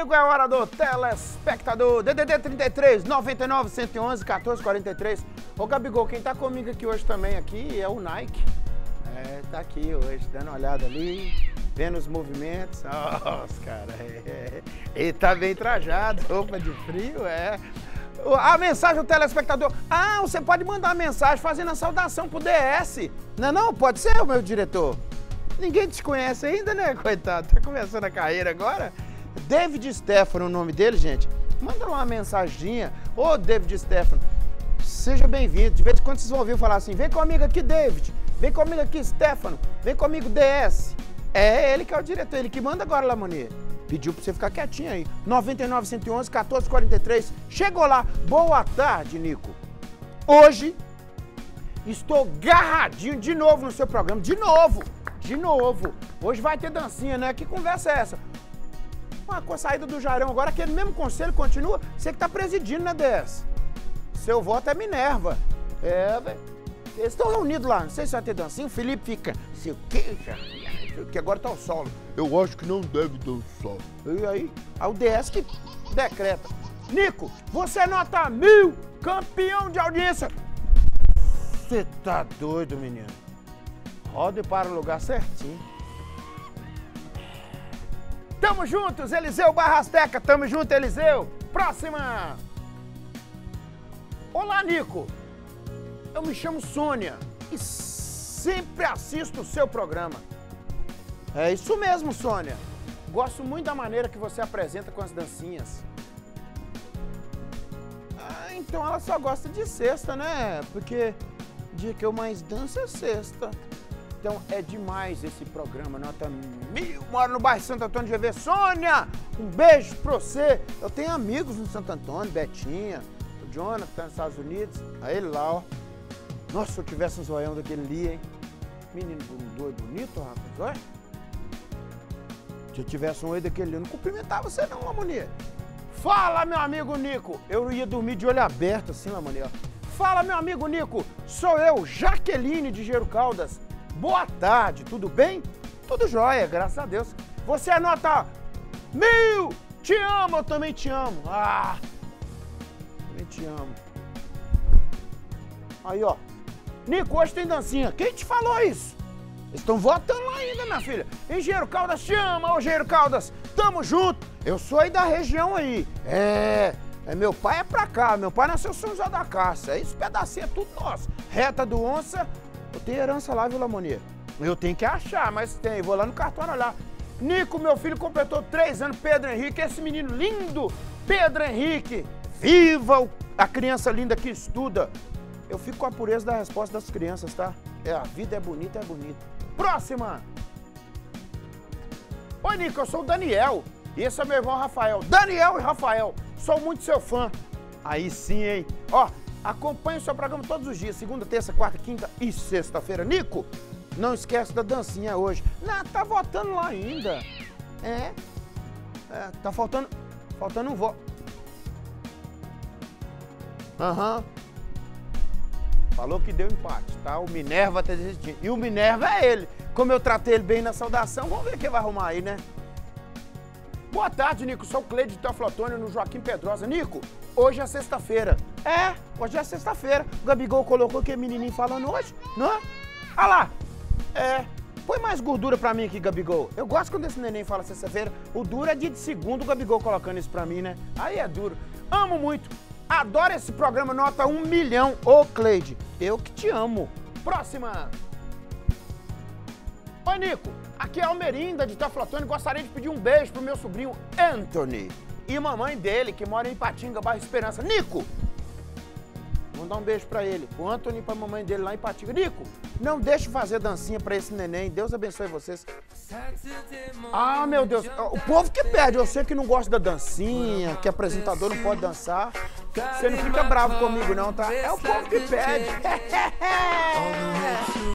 Amigo, é hora do telespectador. DDD 33 99 111 14 43. Ô Gabigol, quem tá comigo aqui hoje também aqui é o Nike. É, tá aqui hoje, dando uma olhada ali, vendo os movimentos. Nossa, cara, é, ele tá bem trajado, roupa de frio, é. A mensagem do telespectador. Ah, você pode mandar mensagem fazendo a saudação pro DS. Não, é não, pode ser, meu diretor. Ninguém te conhece ainda, né, coitado? Tá começando a carreira agora. David Stefano, o nome dele, gente. Manda uma mensaginha. Ô, David Stefano, seja bem-vindo. De vez em quando vocês vão ouvir falar assim: vem comigo aqui, David. Vem comigo aqui, Stefano. Vem comigo, DS. É ele que é o diretor, ele que manda agora, Lamonier. Pediu pra você ficar quietinho aí. 99 111 1443. Chegou lá. Boa tarde, Nico. Hoje estou garradinho de novo no seu programa. De novo. De novo. Hoje vai ter dancinha, né? Que conversa é essa? Com a saída do Jarão agora, aquele mesmo conselho continua. Você que tá presidindo, né, DS? Seu voto é Minerva. É, velho. Eles estão reunidos lá, não sei se vai ter dancinha. O Felipe fica, sei o quê, que agora tá o solo. Eu acho que não deve ter o solo. E aí, aí o DS que decreta. Nico, você é nota mil, campeão de audiência. Você tá doido, menino. Roda para o lugar certinho. Tamo juntos, Eliseu Barrasteca. Tamo junto, Eliseu. Próxima. Olá, Nico. Eu me chamo Sônia e sempre assisto o seu programa. É isso mesmo, Sônia. Gosto muito da maneira que você apresenta com as dancinhas. Ah, então ela só gosta de sexta, né? Porque dia que eu mais danço é sexta. Então é demais esse programa, nota mil. Moro no bairro Santo Antônio de GV. Sônia, um beijo pra você. Eu tenho amigos no Santo Antônio, Betinha, o Jonathan, tá nos Estados Unidos. Aí ele lá, ó. Nossa, se eu tivesse um zoião daquele ali, hein? Menino doido, bonito, rapaz, olha. Se eu tivesse um olho daquele ali, eu não cumprimentava você não, Lamonia. Fala, meu amigo Nico. Eu ia dormir de olho aberto assim, Lamonia. Fala, meu amigo Nico. Sou eu, Jaqueline de Gero Caldas. Boa tarde, tudo bem? Tudo jóia, graças a Deus. Você anota mil! Te amo, eu também te amo. Ah! Também te amo. Aí, ó. Nico, hoje tem dancinha. Quem te falou isso? Eles estão votando lá ainda, minha filha. Engenheiro Caldas te ama, ô Engenheiro Caldas. Tamo junto. Eu sou aí da região aí. É. É, meu pai é pra cá, meu pai nasceu São José da Caça. Esse pedacinho é tudo nosso. Reta do Onça, eu tenho herança lá, viu, Lamonier? Eu tenho que achar, mas tem. Vou lá no cartório olhar. Nico, meu filho, completou três anos. Pedro Henrique, esse menino lindo. Pedro Henrique, viva a criança linda que estuda. Eu fico com a pureza da resposta das crianças, tá? É, a vida é bonita, é bonita. Próxima! Oi, Nico, eu sou o Daniel. E esse é meu irmão Rafael. Daniel e Rafael, sou muito seu fã. Aí sim, hein? Ó, Acompanhe o seu programa todos os dias, segunda, terça, quarta, quinta e sexta-feira. Nico, não esquece da dancinha hoje. Não, tá votando lá ainda. É. é tá faltando. Faltando um voto. Aham. Uhum. Falou que deu empate, tá? O Minerva tá desistindo. E o Minerva é ele. Como eu tratei ele bem na saudação, vamos ver quem vai arrumar aí, né? Boa tarde, Nico. Sou o Cleide de Teoflotônio no Joaquim Pedrosa. Nico, hoje é sexta-feira. É, hoje é sexta-feira. O Gabigol colocou que menininho falando hoje, não é? Olha lá. É, põe mais gordura pra mim aqui, Gabigol. Eu gosto quando esse neném fala sexta-feira. O duro é dia de segundo o Gabigol colocando isso pra mim, né? Aí é duro. Amo muito. Adoro esse programa, nota um milhão. Ô, Cleide, eu que te amo. Próxima. Oi, Nico. Aqui é Almerinda de Taflotone. Gostaria de pedir um beijo pro meu sobrinho Anthony e mamãe dele, que mora em Patinga, bairro Esperança. Nico! Vou dar um beijo pra ele, pro Anthony e pra mamãe dele lá em Patinga. Nico, não deixe fazer dancinha pra esse neném. Deus abençoe vocês. Ah, meu Deus. O povo que pede, eu sei que não gosta da dancinha, que apresentador não pode dançar. Você não fica bravo comigo, não, tá? É o povo que pede.